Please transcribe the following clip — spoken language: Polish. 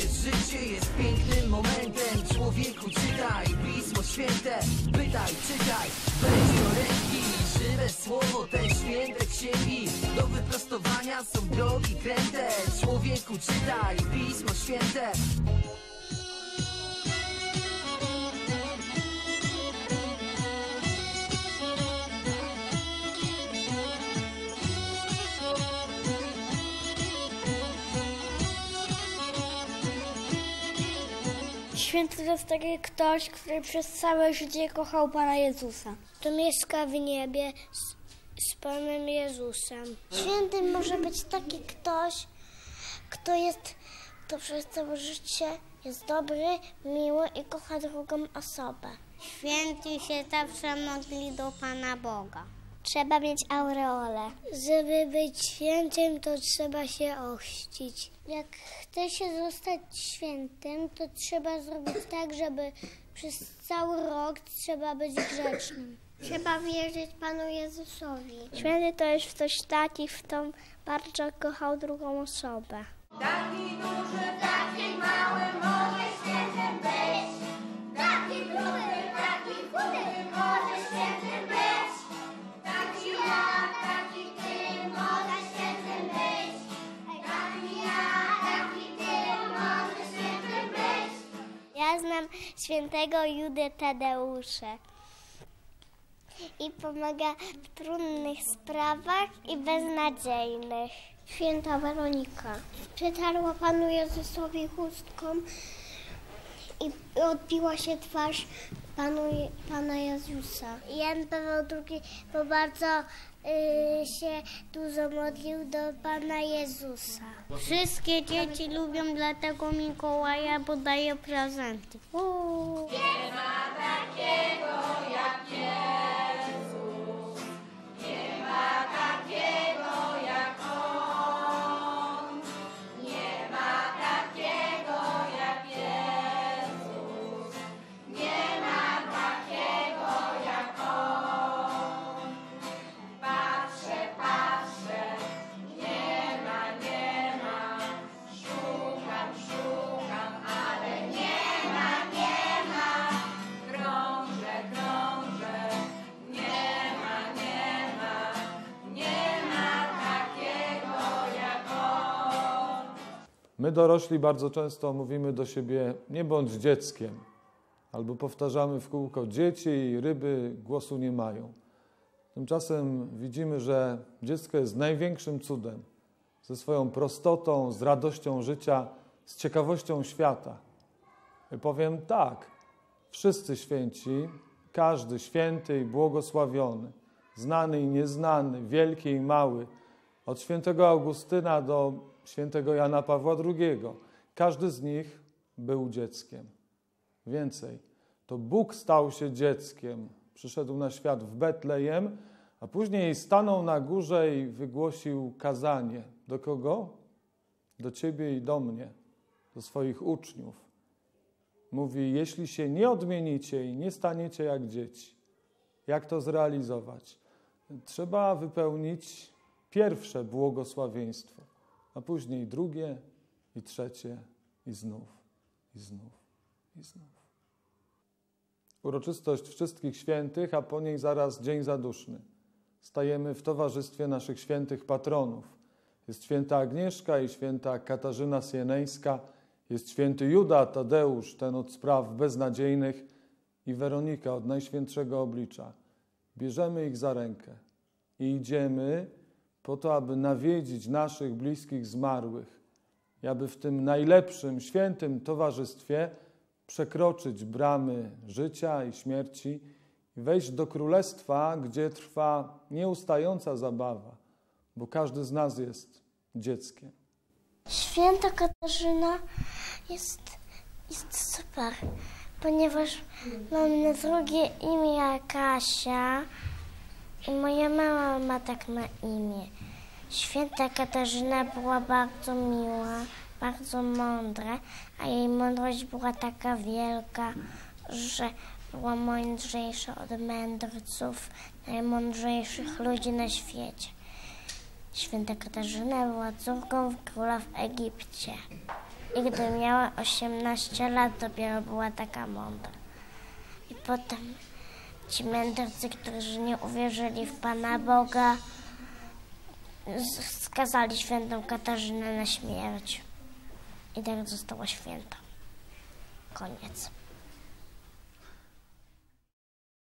życie jest pięknym momentem. Człowieku czytaj Pismo Święte. Pytaj, czytaj, weź do ręki. Żywe słowo, te święte księgi. Do wyprostowania są drogi kręte. Człowieku czytaj Pismo Święte Święty to jest taki ktoś, który przez całe życie kochał Pana Jezusa. To mieszka w niebie z, z Panem Jezusem. Święty może być taki ktoś, kto jest, kto przez całe życie jest dobry, miły i kocha drugą osobę. Święci się zawsze modli do Pana Boga. Trzeba mieć aureolę. Żeby być świętym, to trzeba się ochrzcić. Jak chce się zostać świętym, to trzeba zrobić tak, żeby przez cały rok trzeba być grzecznym. Trzeba wierzyć Panu Jezusowi. Święty to jest ktoś taki, w tą bardzo kochał drugą osobę. Taki duży, taki mały może świętym być. Świętego Judę Tadeusza i pomaga w trudnych sprawach i beznadziejnych. Święta Weronika przetarła Panu Jezusowi chustką i odbiła się twarz Panu, Pana Jezusa. Jan Paweł II bo bardzo y, się dużo modlił do Pana Jezusa. Wszystkie dzieci lubią dlatego Mikołaja, bo daje prezenty. Uuu. Krążę, My dorośli bardzo często mówimy do siebie nie bądź dzieckiem, albo powtarzamy w kółko dzieci i ryby głosu nie mają. Tymczasem widzimy, że dziecko jest największym cudem ze swoją prostotą, z radością życia, z ciekawością świata. I powiem tak, wszyscy święci, każdy święty i błogosławiony, znany i nieznany, wielki i mały, od świętego Augustyna do świętego Jana Pawła II, każdy z nich był dzieckiem. Więcej, to Bóg stał się dzieckiem, przyszedł na świat w Betlejem, a później stanął na górze i wygłosił kazanie. Do kogo? Do ciebie i do mnie, do swoich uczniów. Mówi: Jeśli się nie odmienicie i nie staniecie jak dzieci, jak to zrealizować? Trzeba wypełnić pierwsze błogosławieństwo, a później drugie i trzecie, i znów, i znów, i znów. Uroczystość wszystkich świętych, a po niej zaraz Dzień Zaduszny. Stajemy w towarzystwie naszych świętych patronów. Jest święta Agnieszka i święta Katarzyna Sieneńska, jest święty Juda Tadeusz, ten od spraw beznadziejnych i Weronika od Najświętszego Oblicza. Bierzemy ich za rękę i idziemy po to, aby nawiedzić naszych bliskich zmarłych i aby w tym najlepszym, świętym towarzystwie przekroczyć bramy życia i śmierci i wejść do królestwa, gdzie trwa nieustająca zabawa, bo każdy z nas jest dzieckiem. Święta Katarzyna jest, jest super, ponieważ mam na drugie imię Kasia moja mama ma tak na imię. Święta Katarzyna była bardzo miła, bardzo mądra, a jej mądrość była taka wielka, że była mądrzejsza od mędrców, najmądrzejszych ludzi na świecie. Święta Katarzyna była córką króla w Egipcie. I gdy miała 18 lat, dopiero była taka mądra. I potem ci mędrcy, którzy nie uwierzyli w Pana Boga, skazali świętą Katarzynę na śmierć. I tak została święta. Koniec.